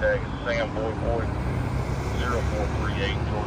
tag is Sam Boy Boy, 0438